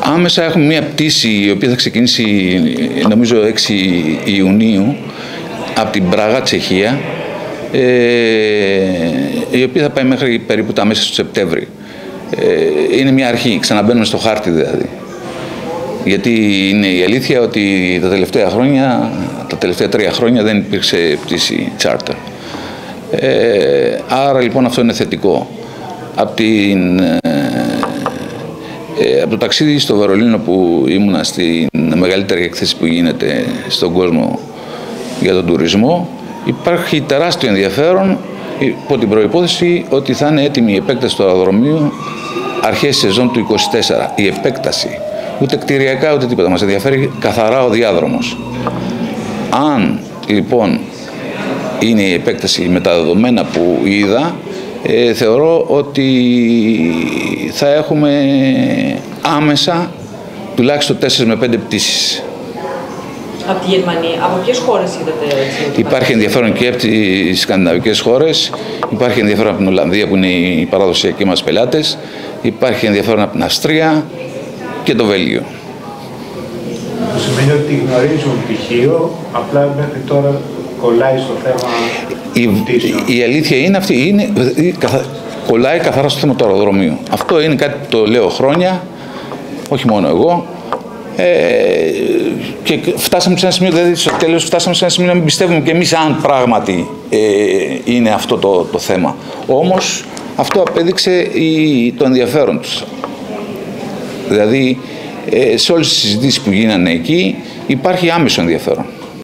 Άμεσα έχουμε μια πτήση η οποία θα ξεκινήσει νομίζω 6 Ιουνίου από την Πράγα, Τσεχία ε, η οποία θα πάει μέχρι περίπου τα μέσα του Σεπτέμβρη. Ε, είναι μια αρχή, ξαναμπαίνουμε στο χάρτη δηλαδή. Γιατί είναι η αλήθεια ότι τα τελευταία χρόνια, τα τελευταία τρία χρόνια δεν υπήρξε πτήση charter. Ε, άρα λοιπόν αυτό είναι θετικό. Από, την, ε, από το ταξίδι στο Βερολίνο που ήμουνα στην μεγαλύτερη εκθέση που γίνεται στον κόσμο για τον τουρισμό, υπάρχει τεράστιο ενδιαφέρον υπό την προϋπόθεση ότι θα είναι έτοιμη η επέκταση του αεροδρομίου αρχές σεζόν του 24. Η επέκταση. Ούτε κτηριακά ούτε τίποτα. Μας ενδιαφέρει καθαρά ο διάδρομος. Αν λοιπόν είναι η επέκταση με τα δεδομένα που είδα, ε, θεωρώ ότι θα έχουμε άμεσα τουλάχιστον 4 με 5 πτήσεις. Από τη Γερμανία, από ποιες χώρες είδατε έτσι. Υπάρχει ενδιαφέρον και από τις σκανδιναβικές χώρες, υπάρχει ενδιαφέρον από την Ολλανδία που είναι οι παραδοσιακοί μας πελάτες, υπάρχει ενδιαφέρον από την Αυστρία και το Βέλγιο. σημαίνει ότι γνωρίζουν πτυχίο, απλά μέχρι τώρα κολλάει στο θέμα η, η αλήθεια είναι αυτή, είναι, κολλάει καθαρά στο θέμα του αεροδρομίου. Αυτό είναι κάτι που το λέω χρόνια, όχι μόνο εγώ, ε, και φτάσαμε σε ένα σημείο, δηλαδή στο τέλος φτάσαμε σε ένα σημείο να μην πιστεύουμε και εμείς αν πράγματι ε, είναι αυτό το, το θέμα. Όμως αυτό απέδειξε η, το ενδιαφέρον τους. Δηλαδή ε, σε όλες τις συζητήσεις που γίνανε εκεί υπάρχει άμεσο ενδιαφέρον.